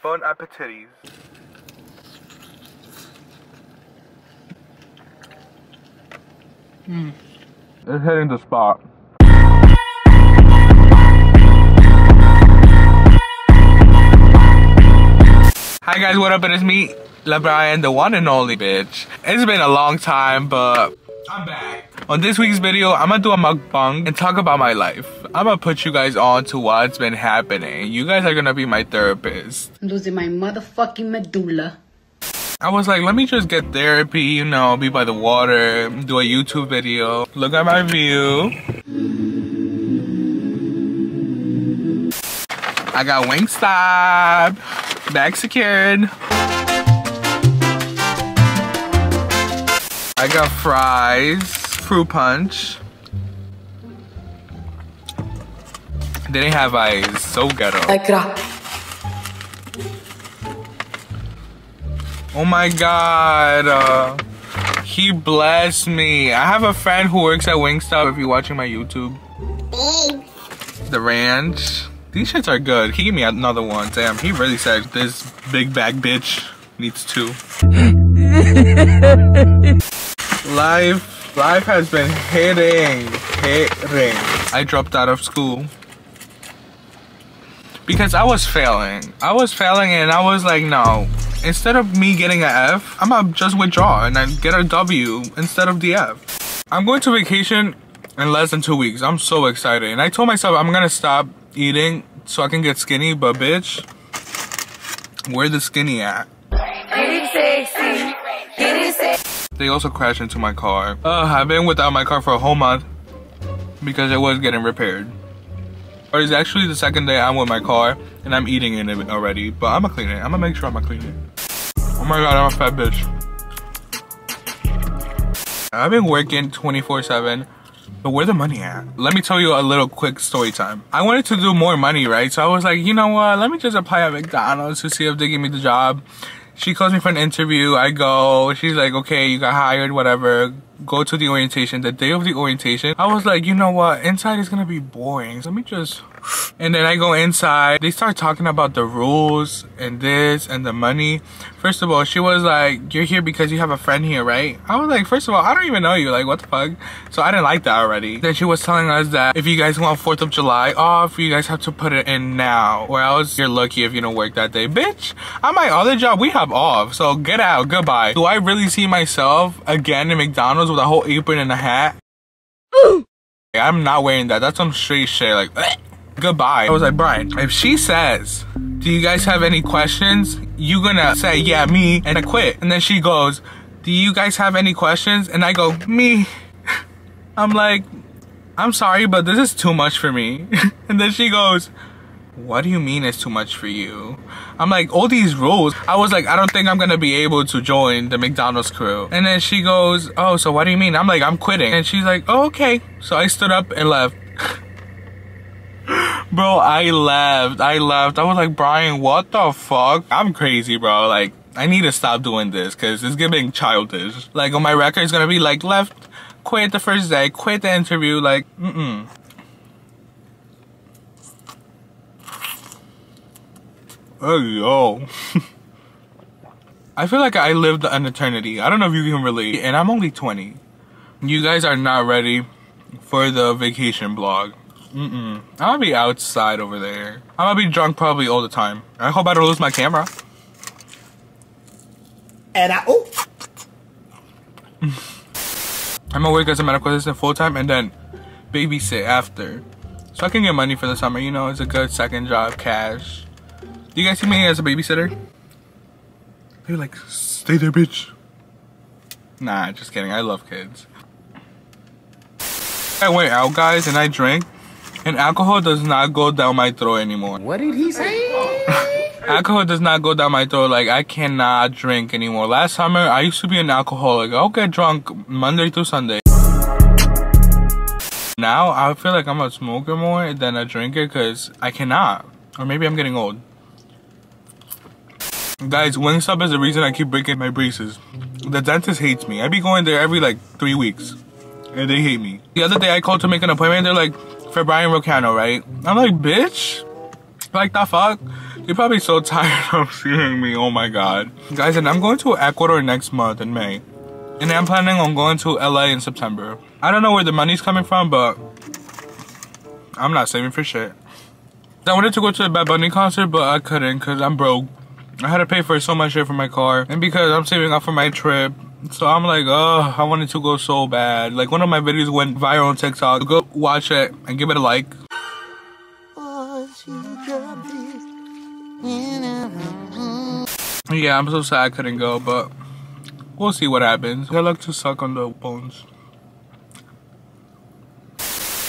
Bon appetit. Hmm. It's hitting the spot. Hi guys, what up? It is me, La Bryan, the one and only bitch. It's been a long time, but I'm back. On this week's video, I'm gonna do a mukbang and talk about my life. I'm gonna put you guys on to what's been happening. You guys are gonna be my therapist. I'm losing my motherfucking medulla. I was like, let me just get therapy, you know, be by the water, do a YouTube video. Look at my view. I got Wingstop, bag secured. I got fries, fruit punch. They have ice, so ghetto. Oh my god. Uh, he blessed me. I have a friend who works at Wingstop if you're watching my YouTube. The ranch. These shits are good. He gave me another one. Damn, he really said this big bag bitch needs two. life, life has been hitting, hitting. I dropped out of school because I was failing. I was failing and I was like, no. Instead of me getting an F, I'm gonna just withdraw and I get a W instead of the F. I'm going to vacation in less than two weeks. I'm so excited. And I told myself I'm gonna stop eating so I can get skinny, but bitch, where the skinny at? They also crashed into my car. Uh, I've been without my car for a whole month because it was getting repaired. Or it's actually the second day I'm with my car and I'm eating in it already. But I'm gonna clean it. I'm gonna make sure I'm gonna clean it. Oh my god, I'm a fat bitch. I've been working 24 7. But where the money at? Let me tell you a little quick story time. I wanted to do more money, right? So I was like, you know what? Let me just apply at McDonald's to see if they give me the job. She calls me for an interview. I go. She's like, okay, you got hired, whatever. Go to the orientation. The day of the orientation, I was like, you know what? Inside is gonna be boring. Let me just and then I go inside. They start talking about the rules and this and the money. First of all, she was like, you're here because you have a friend here, right? I was like, first of all, I don't even know you. Like, what the fuck? So I didn't like that already. Then she was telling us that if you guys want 4th of July off, you guys have to put it in now. Or else you're lucky if you don't work that day. Bitch, on my other job, we have off. So get out. Goodbye. Do I really see myself again in McDonald's with a whole apron and a hat? I'm not wearing that. That's some straight shit. Like, goodbye. I was like, Bryan, if she says, do you guys have any questions? You gonna say, yeah, me, and I quit. And then she goes, do you guys have any questions? And I go, me. I'm like, I'm sorry, but this is too much for me. and then she goes, what do you mean it's too much for you? I'm like, all these rules. I was like, I don't think I'm gonna be able to join the McDonald's crew. And then she goes, oh, so what do you mean? I'm like, I'm quitting. And she's like, oh, okay. So I stood up and left. bro, I left. I left. I was like, Bryan, what the fuck? I'm crazy, bro. Like, I need to stop doing this because it's getting childish. Like, on my record, it's gonna be like, left, quit the first day, quit the interview. Like, mm-mm. Oh, yo. I feel like I lived an eternity. I don't know if you can relate. And I'm only 20. You guys are not ready for the vacation blog. Mm-mm. I'm gonna be outside over there. I'm gonna be drunk probably all the time. I hope I don't lose my camera. And I, oh. I'm gonna work as a medical assistant full time and then babysit after. So I can get money for the summer, you know, it's a good second job, cash. Do you guys see me as a babysitter? They're like, stay there, bitch. Nah, just kidding. I love kids. I went out, guys, and I drank and alcohol does not go down my throat anymore. What did he say? alcohol does not go down my throat. Like, I cannot drink anymore. Last summer, I used to be an alcoholic. I'll get drunk Monday through Sunday. Now, I feel like I'm a smoker more than a drinker because I cannot. Or maybe I'm getting old. Guys, Wingstop is the reason I keep breaking my braces. The dentist hates me. I be going there every like three weeks. And they hate me. The other day I called to make an appointment. They're like, for Bryan Rocano, right? I'm like, bitch? Like, the fuck? You're probably so tired of seeing me. Oh my god. Guys, and I'm going to Ecuador next month in May. And I'm planning on going to LA in September. I don't know where the money's coming from, but I'm not saving for shit. I wanted to go to the Bad Bunny concert, but I couldn't because I'm broke. I had to pay for so much shit for my car. And because I'm saving up for my trip, so I'm like, oh, I wanted to go so bad. Like one of my videos went viral on TikTok. Go watch it and give it a like. Yeah, I'm so sad I couldn't go, but we'll see what happens. Good luck to suck on the bones.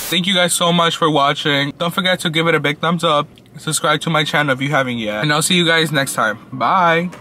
Thank you guys so much for watching. Don't forget to give it a big thumbs up. Subscribe to my channel if you haven't yet. And I'll see you guys next time. Bye.